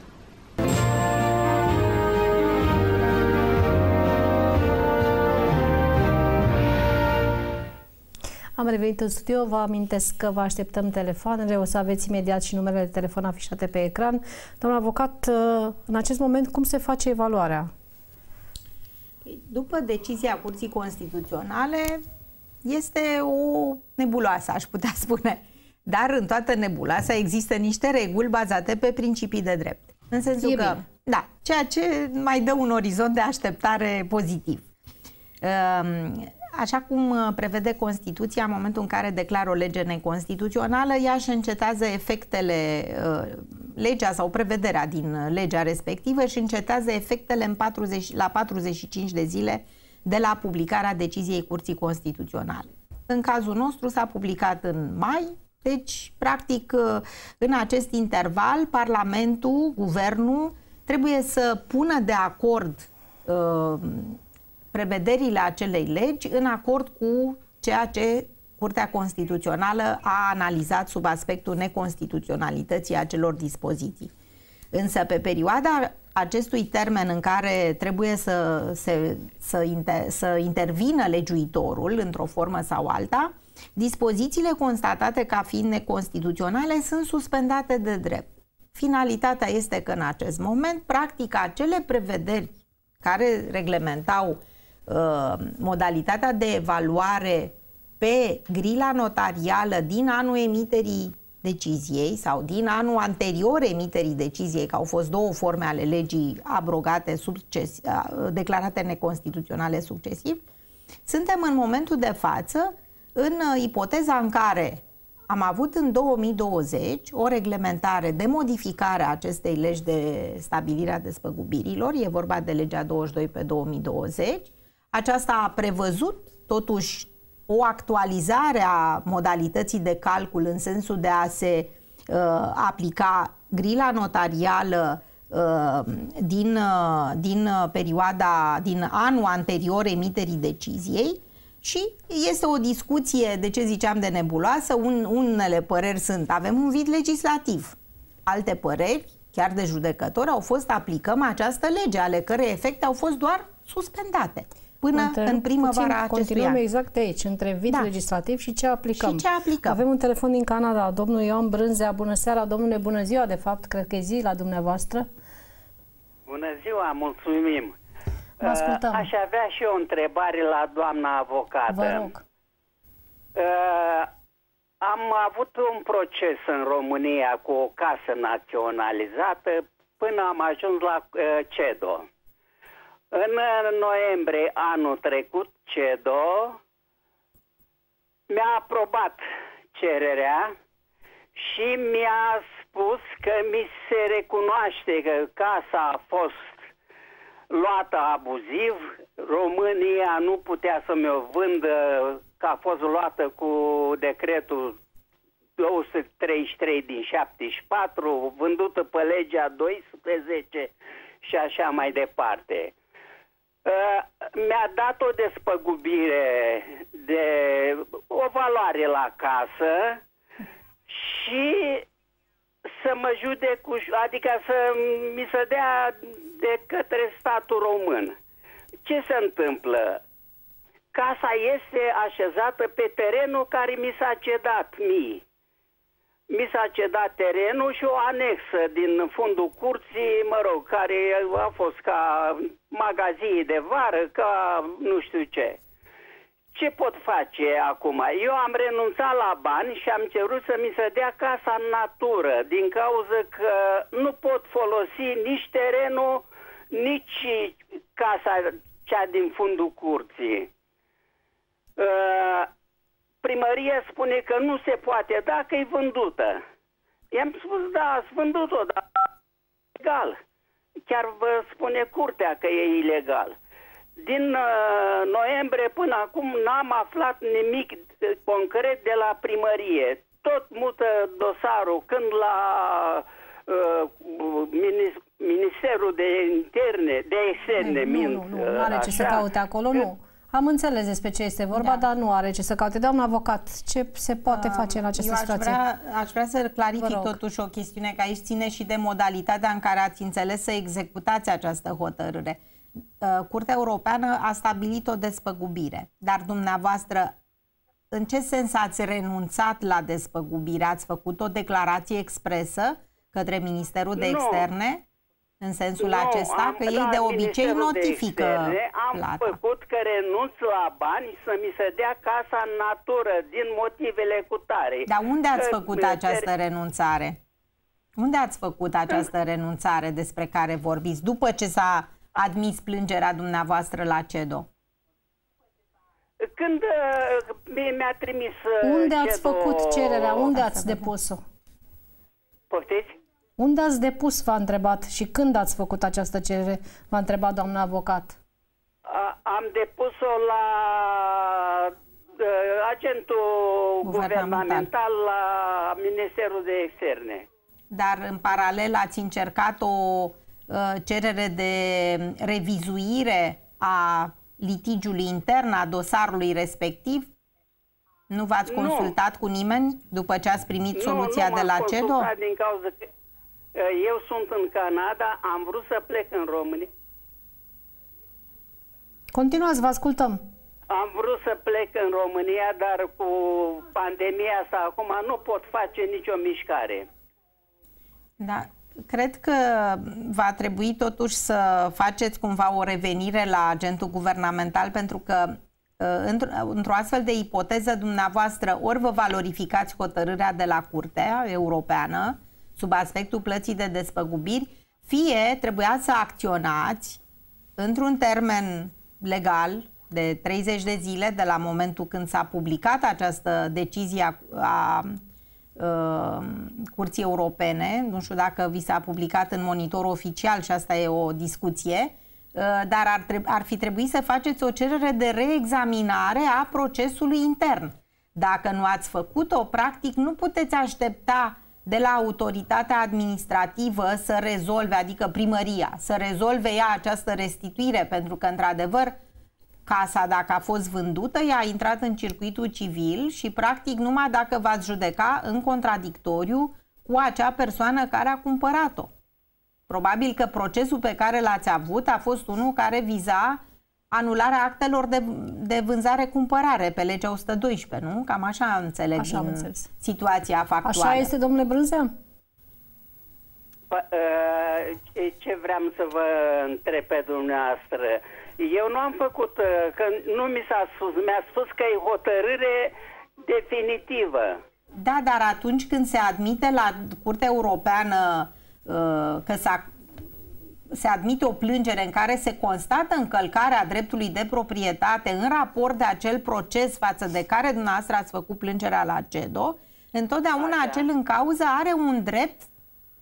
Am revenit în studio, vă amintesc că vă așteptăm telefoanele, o să aveți imediat și numerele de telefon afișate pe ecran. Domnul avocat, în acest moment, cum se face evaluarea? Păi, după decizia Curții Constituționale, este o nebuloasă, aș putea spune. Dar în toată nebuloasa există niște reguli bazate pe principii de drept. În sensul e că, bine. da, ceea ce mai dă un orizont de așteptare pozitiv. Ehm, așa cum uh, prevede Constituția, în momentul în care declară o lege neconstituțională, ea își încetează efectele, uh, legea sau prevederea din legea respectivă și încetează efectele în 40, la 45 de zile de la publicarea deciziei Curții Constituționale. În cazul nostru s-a publicat în mai, deci, practic, uh, în acest interval, Parlamentul, Guvernul, trebuie să pună de acord uh, prevederile acelei legi în acord cu ceea ce Curtea Constituțională a analizat sub aspectul neconstituționalității acelor dispoziții. Însă pe perioada acestui termen în care trebuie să, se, să, inter, să intervină legiuitorul într-o formă sau alta, dispozițiile constatate ca fiind neconstituționale sunt suspendate de drept. Finalitatea este că în acest moment, practic, acele prevederi care reglementau uh, modalitatea de evaluare pe grila notarială din anul emiterii deciziei sau din anul anterior emiterii deciziei, că au fost două forme ale legii abrogate, succes, declarate neconstituționale succesiv, suntem în momentul de față în uh, ipoteza în care am avut în 2020 o reglementare de modificare a acestei legi de stabilire a despăgubirilor, e vorba de legea 22 pe 2020. Aceasta a prevăzut totuși o actualizare a modalității de calcul în sensul de a se uh, aplica grila notarială uh, din, uh, din perioada, din anul anterior emiterii deciziei și este o discuție, de ce ziceam, de nebuloasă. Un, unele păreri sunt, avem un vid legislativ. Alte păreri, chiar de judecători, au fost aplicăm această lege, ale cărei efecte au fost doar suspendate până între, în primăvara puțin, acestui continuăm an. exact aici, între vid da. legislativ și ce aplicăm. Și ce aplicăm. Avem un telefon din Canada, domnul Ioan Brânzea. Bună seara, domnule, bună ziua, de fapt, cred că e zi la dumneavoastră. Bună ziua, mulțumim. Vă ascultăm. Uh, aș avea și o întrebare la doamna avocată. Vă rog. Uh, am avut un proces în România cu o casă naționalizată până am ajuns la uh, CEDO. În noiembrie anul trecut, CEDO mi-a aprobat cererea și mi-a spus că mi se recunoaște că casa a fost luată abuziv, România nu putea să mi-o vândă că a fost luată cu decretul 233 din 74, vândută pe legea 12 și așa mai departe. Uh, mi-a dat o despăgubire de o valoare la casă și să mă judec, cu, adică să mi se dea de către statul român. Ce se întâmplă? Casa este așezată pe terenul care mi s-a cedat mie. Mi s-a cedat terenul și o anexă din fundul curții, mă rog, care a fost ca magazie de vară, ca nu știu ce ce pot face acum? Eu am renunțat la bani și am cerut să mi se dea casa în natură, din cauza că nu pot folosi nici terenul, nici casa cea din fundul curții. Uh, primăria spune că nu se poate dacă e vândută. I-am spus, da, ați vândut-o, dar legal. Chiar vă spune curtea că e ilegal. Din uh, noiembrie până acum n-am aflat nimic concret de la primărie. Tot mută dosarul când la uh, Ministerul de Interne, de Externe, nu, mint, nu, nu, nu are ce să caute acolo, nu. Am înțeles despre ce este vorba, da. dar nu are ce să caute. Doamna avocat, ce se poate uh, face în această Eu aș situație? Vrea, aș vrea să clarific totuși o chestiune, că aici ține și de modalitatea în care ați înțeles să executați această hotărâre. Uh, Curtea Europeană a stabilit o despăgubire, dar dumneavoastră în ce sens ați renunțat la despăgubire? Ați făcut o declarație expresă către Ministerul de Externe? În sensul nu, acesta? Am, că ei de obicei notifică de externe, Am plata. făcut că renunț la bani să mi se dea casa în natură din motivele cu tare. Dar unde ați că, făcut această renunțare? Unde ați făcut această renunțare despre care vorbiți? După ce s-a admis plângerea dumneavoastră la CEDO? Când uh, mi-a trimis uh, Unde ați CEDO... făcut cererea? Unde ați depus-o? Poftiți? Unde ați depus, v-a întrebat, și când ați făcut această cerere, v-a întrebat doamna avocat. A, am depus-o la uh, agentul guvernamental. guvernamental la Ministerul de Externe. Dar în paralel ați încercat o uh, cerere de revizuire a litigiului intern, a dosarului respectiv? Nu v-ați Nu. consultat cu nimeni după ce ați primit soluția nu, nu de la m-am CEDO? consultat din cauza că uh, eu sunt în Canada, am vrut să plec în România. Continuați, vă ascultăm. Am vrut să plec în România, dar cu pandemia asta acum nu pot face nicio mișcare. Da, cred că va trebui totuși să faceți cumva o revenire la agentul guvernamental pentru că uh, într- într-o astfel de ipoteză dumneavoastră ori vă valorificați hotărârea de la Curtea Europeană sub aspectul plății de despăgubiri, fie trebuia să acționați într-un termen legal de 30 de zile de la momentul când s-a publicat această decizie a, a uh, Curții Europene. Nu știu dacă vi s-a publicat în monitor oficial și asta e o discuție, uh, dar ar, treb- ar fi trebuit să faceți o cerere de reexaminare a procesului intern. Dacă nu ați făcut-o, practic nu puteți aștepta de la autoritatea administrativă să rezolve, adică primăria, să rezolve ea această restituire, pentru că, într-adevăr, casa, dacă a fost vândută, ea a intrat în circuitul civil și, practic, numai dacă v-ați judeca în contradictoriu cu acea persoană care a cumpărat-o. Probabil că procesul pe care l-ați avut a fost unul care viza anularea actelor de, de vânzare-cumpărare pe legea 112, nu? Cam așa înțeleg Așa am din înțeles. situația factuală. Așa este, domnule Brânzea? P- uh, ce- ce vreau să vă întreb pe dumneavoastră? Eu nu am făcut, uh, că nu mi s-a spus, mi-a spus că e hotărâre definitivă. Da, dar atunci când se admite la Curtea Europeană uh, că s-a, se admite o plângere în care se constată încălcarea dreptului de proprietate în raport de acel proces față de care dumneavoastră ați făcut plângerea la CEDO, întotdeauna Așa. acel în cauză are un drept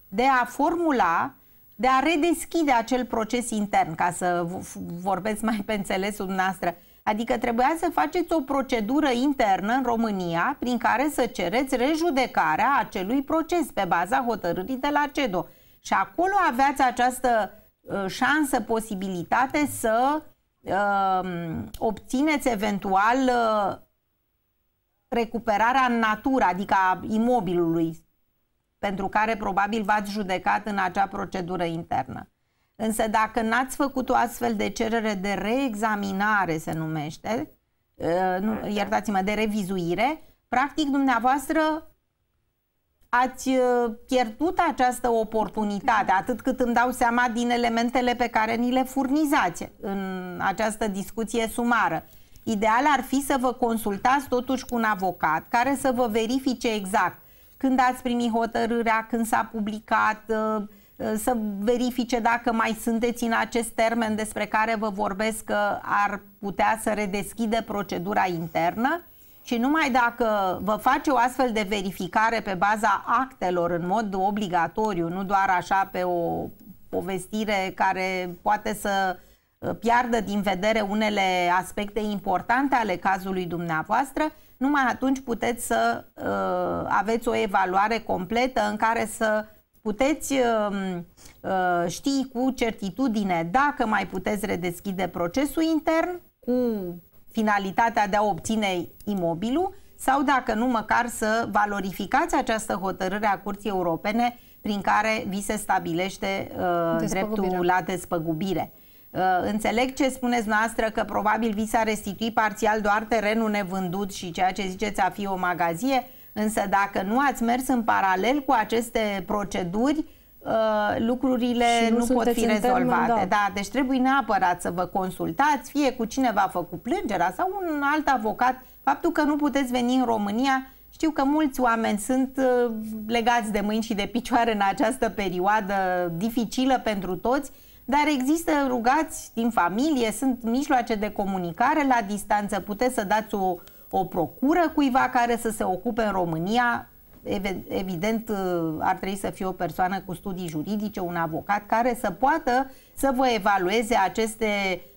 de a formula, de a redeschide acel proces intern, ca să v- v- vorbesc mai pe înțelesul dumneavoastră. Adică trebuia să faceți o procedură internă în România prin care să cereți rejudecarea acelui proces pe baza hotărârii de la CEDO. Și acolo aveați această uh, șansă, posibilitate să uh, obțineți eventual uh, recuperarea în natură, adică a imobilului pentru care probabil v-ați judecat în acea procedură internă. Însă dacă n-ați făcut o astfel de cerere de reexaminare, se numește, uh, nu, iertați-mă, de revizuire, practic dumneavoastră ați uh, pierdut această oportunitate, atât cât îmi dau seama din elementele pe care ni le furnizați în această discuție sumară. Ideal ar fi să vă consultați totuși cu un avocat care să vă verifice exact când ați primit hotărârea, când s-a publicat, uh, uh, să verifice dacă mai sunteți în acest termen despre care vă vorbesc că ar putea să redeschide procedura internă și numai dacă vă face o astfel de verificare pe baza actelor în mod obligatoriu, nu doar așa pe o povestire care poate să uh, piardă din vedere unele aspecte importante ale cazului dumneavoastră, numai atunci puteți să uh, aveți o evaluare completă în care să puteți uh, uh, ști cu certitudine dacă mai puteți redeschide procesul intern cu finalitatea de a obține imobilul sau dacă nu măcar să valorificați această hotărâre a Curții Europene prin care vi se stabilește uh, dreptul la despăgubire. Uh, înțeleg ce spuneți noastră că probabil vi s-a restituit parțial doar terenul nevândut și ceea ce ziceți a fi o magazie, însă dacă nu ați mers în paralel cu aceste proceduri, uh, lucrurile nu, nu pot fi rezolvate. Termen, da. da, deci trebuie neapărat să vă consultați, fie cu cine v-a făcut plângerea sau un alt avocat. Faptul că nu puteți veni în România, știu că mulți oameni sunt uh, legați de mâini și de picioare în această perioadă dificilă pentru toți, dar există rugați din familie, sunt mijloace de comunicare la distanță, puteți să dați o, o procură cuiva care să se ocupe în România, evident uh, ar trebui să fie o persoană cu studii juridice, un avocat care să poată să vă evalueze aceste uh,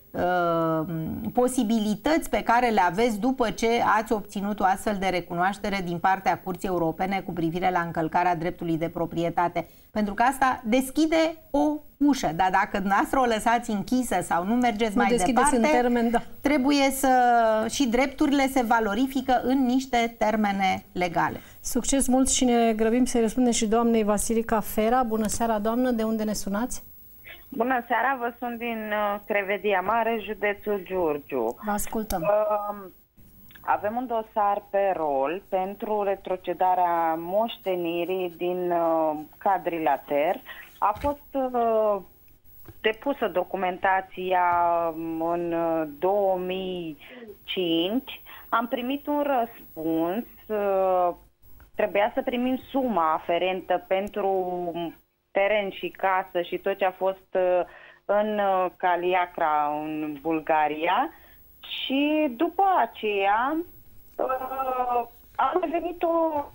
posibilități pe care le aveți după ce ați obținut o astfel de recunoaștere din partea Curții Europene cu privire la încălcarea dreptului de proprietate. Pentru că asta deschide o ușă, dar dacă dumneavoastră o lăsați închisă sau nu mergeți nu mai departe, în termen, da. trebuie să și drepturile se valorifică în niște termene legale. Succes mult și ne grăbim să-i răspundem și doamnei Vasilica Fera. Bună seara, doamnă, de unde ne sunați? Bună seara, vă sunt din uh, Crevedia Mare, județul Giurgiu. Vă ascultăm. Uh, avem un dosar pe rol pentru retrocedarea moștenirii din uh, cadrilater. A fost uh, depusă documentația um, în 2005. Uh, Am primit un răspuns. Uh, trebuia să primim suma aferentă pentru teren și casă și tot ce a fost uh, în Caliacra, în Bulgaria. Și după aceea uh, a venit o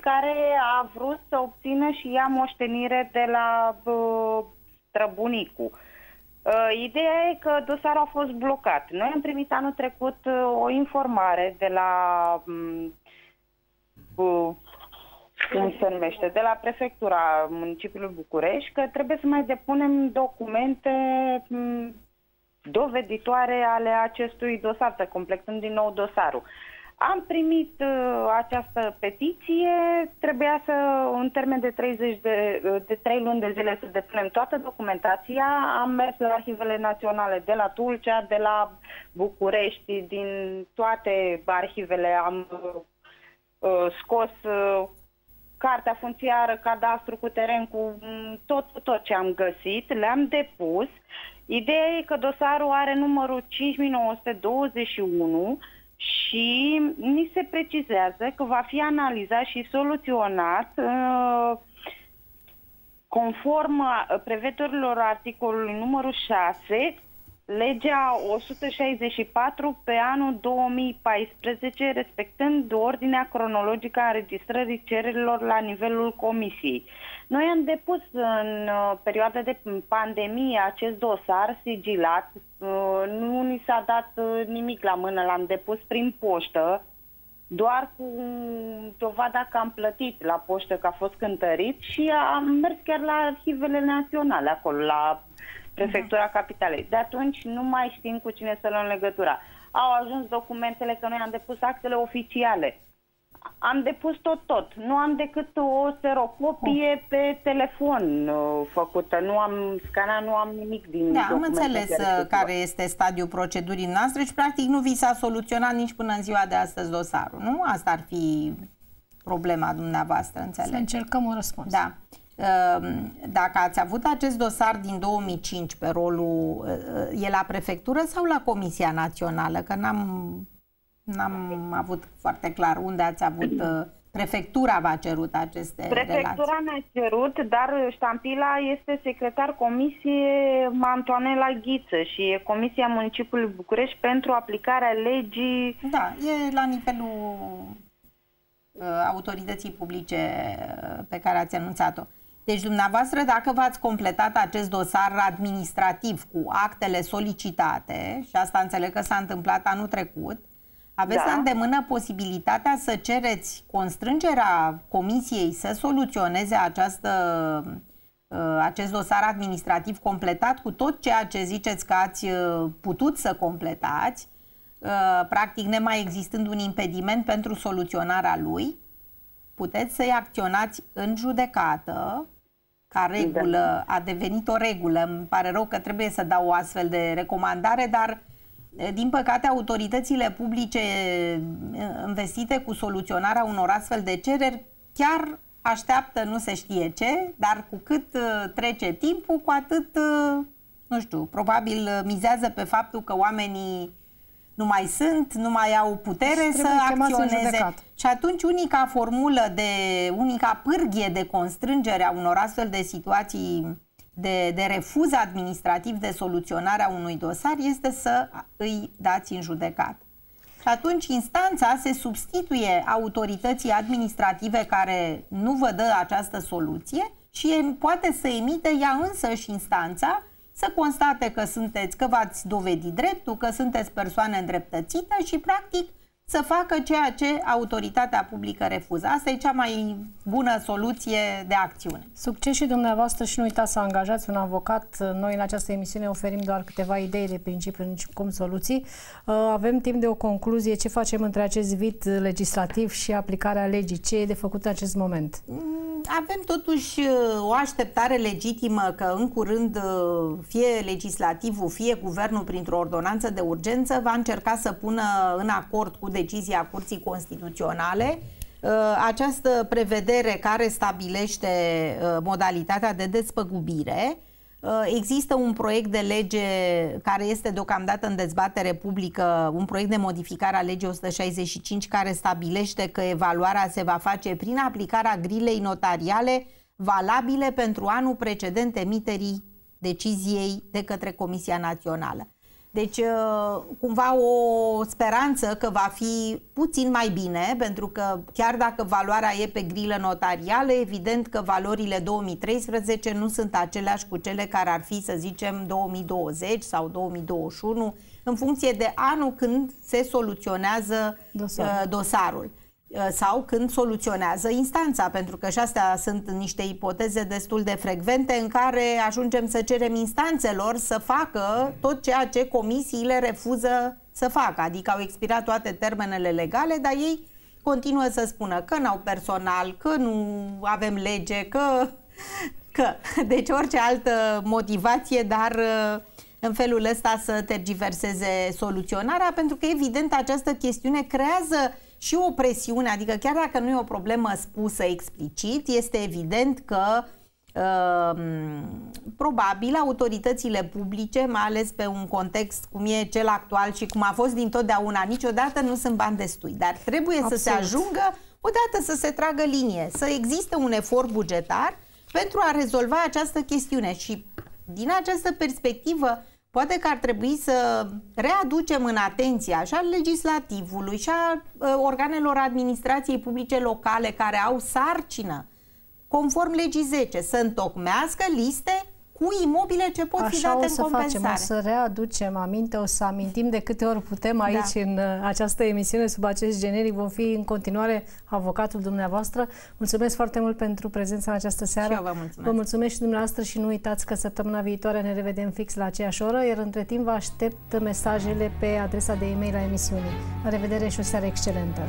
care a vrut să obțină și ea moștenire de la uh, străbunicul. Uh, ideea e că dosarul a fost blocat. Noi am primit anul trecut uh, o informare de la um, uh, cum se numește, de la prefectura municipiului București, că trebuie să mai depunem documente um, doveditoare ale acestui dosar, să completăm din nou dosarul. Am primit uh, această petiție, trebuia să, în termen de 30 de, uh, de 3 luni de zile, să depunem toată documentația. Am mers la arhivele naționale de la Tulcea, de la București, din toate arhivele am uh, uh scos uh, cartea funciară, cadastru cu teren, cu mm, tot, tot ce am găsit, le-am depus. Ideea e că dosarul are numărul 5921 și ni se precizează că va fi analizat și soluționat uh, conform uh, prevederilor articolului numărul 6 legea 164 pe anul 2014, respectând ordinea cronologică a înregistrării cererilor la nivelul comisiei. Noi am depus în uh, perioada de pandemie acest dosar sigilat, uh, nu ni s-a dat uh, nimic la mână, l-am depus prin poștă, doar cu dovada că am plătit la poștă, că a fost cântărit și am mers chiar la arhivele naționale acolo, la prefectura capitalei. De atunci nu mai știm cu cine să luăm legătura. Au ajuns documentele că noi am depus actele oficiale am depus tot tot. Nu am decât o serocopie oh. pe telefon uh, făcută. Nu am scanat, nu am nimic din Da, am înțeles uh, care este stadiul procedurii noastre și practic nu vi s-a soluționat nici până în ziua de astăzi dosarul. Nu? Asta ar fi problema dumneavoastră, înțeleg. Să încercăm un răspuns. Da. Ehm, dacă ați avut acest dosar din 2005 pe rolul, e la prefectură sau la Comisia Națională? Că n-am, n-am avut foarte clar unde ați avut Prefectura v-a cerut aceste Prefectura mi-a cerut, dar ștampila este secretar comisie Antoanela Ghiță și e Comisia Municipiului București pentru aplicarea legii. Da, e la nivelul uh, autorității publice uh, pe care ați anunțat-o. Deci dumneavoastră, dacă v-ați completat acest dosar administrativ cu actele solicitate, și asta înțeleg că s-a întâmplat anul trecut, aveți da. la îndemână posibilitatea să cereți constrângerea comisiei să soluționeze această, uh, acest dosar administrativ completat cu tot ceea ce ziceți că ați uh, putut să completați, uh, practic nemai existând un impediment pentru soluționarea lui, puteți să-i acționați în judecată ca regulă, a devenit o regulă. Îmi pare rău că trebuie să dau o astfel de recomandare, dar din păcate autoritățile publice investite cu soluționarea unor astfel de cereri chiar așteaptă nu se știe ce, dar cu cât trece timpul, cu atât, nu știu, probabil mizează pe faptul că oamenii nu mai sunt, nu mai au putere să acționeze. Și atunci unica formulă de, unica pârghie de constrângere a unor astfel de situații de, de refuz administrativ de soluționare a unui dosar este să îi dați în judecat. Și atunci instanța se substituie autorității administrative care nu vă dă această soluție și poate să emite ea însă și instanța să constate că sunteți, că v-ați dovedit dreptul, că sunteți persoană îndreptățită și practic să facă ceea ce autoritatea publică refuză. Asta e cea mai bună soluție de acțiune. Succes și dumneavoastră și nu uitați să angajați un avocat. Noi în această emisiune oferim doar câteva idei de principiu, nici cum soluții. Uh, avem timp de o concluzie. Ce facem între acest vid legislativ și aplicarea legii? Ce e de făcut în acest moment? Mm, avem totuși uh, o așteptare legitimă că în curând uh, fie legislativul, fie guvernul printr-o ordonanță de urgență va încerca să pună în acord cu decizia Curții Constituționale uh, această prevedere care stabilește uh, modalitatea de despăgubire. Uh, există un proiect de lege care este deocamdată în dezbatere publică, un proiect de modificare a legii 165 care stabilește că evaluarea se va face prin aplicarea grilei notariale valabile pentru anul precedent emiterii deciziei de către Comisia Națională. Deci, uh, cumva o speranță că va fi puțin mai bine, pentru că chiar dacă valoarea e pe grilă notarială, evident că valorile 2013 nu sunt aceleași cu cele care ar fi, să zicem, 2020 sau 2021, în funcție de anul când se soluționează Dosar. Uh, dosarul. Uh, sau când soluționează instanța, pentru că și astea sunt niște ipoteze destul de frecvente în care ajungem să cerem instanțelor să facă tot ceea ce comisiile refuză să facă, adică au expirat toate termenele legale, dar ei continuă să spună că n-au personal, că nu avem lege, că... că. Deci orice altă motivație, dar uh, în felul ăsta să tergiverseze soluționarea, pentru că evident această chestiune creează și o presiune, adică chiar dacă nu e o problemă spusă explicit, este evident că uh, probabil autoritățile publice, mai ales pe un context cum e cel actual și cum a fost dintotdeauna, niciodată nu sunt bani destui, dar trebuie Absolut. să se ajungă odată să se tragă linie, să existe un efort bugetar pentru a rezolva această chestiune și din această perspectivă Poate că ar trebui să readucem în atenția și al legislativului și a ă, organelor administrației publice locale care au sarcină, conform legii 10, să întocmească liste cu imobile ce pot Așa fi date o să în compensare. facem, o să readucem aminte, o să amintim de câte ori putem aici da. în uh, această emisiune sub acest generic. Vom fi în continuare avocatul dumneavoastră. Mulțumesc foarte mult pentru prezența în această seară. Și eu vă mulțumesc. Vă mulțumesc și dumneavoastră și nu uitați că săptămâna viitoare ne revedem fix la aceeași oră, iar între timp vă aștept mesajele pe adresa de e-mail a emisiunii. La revedere și o seară excelentă!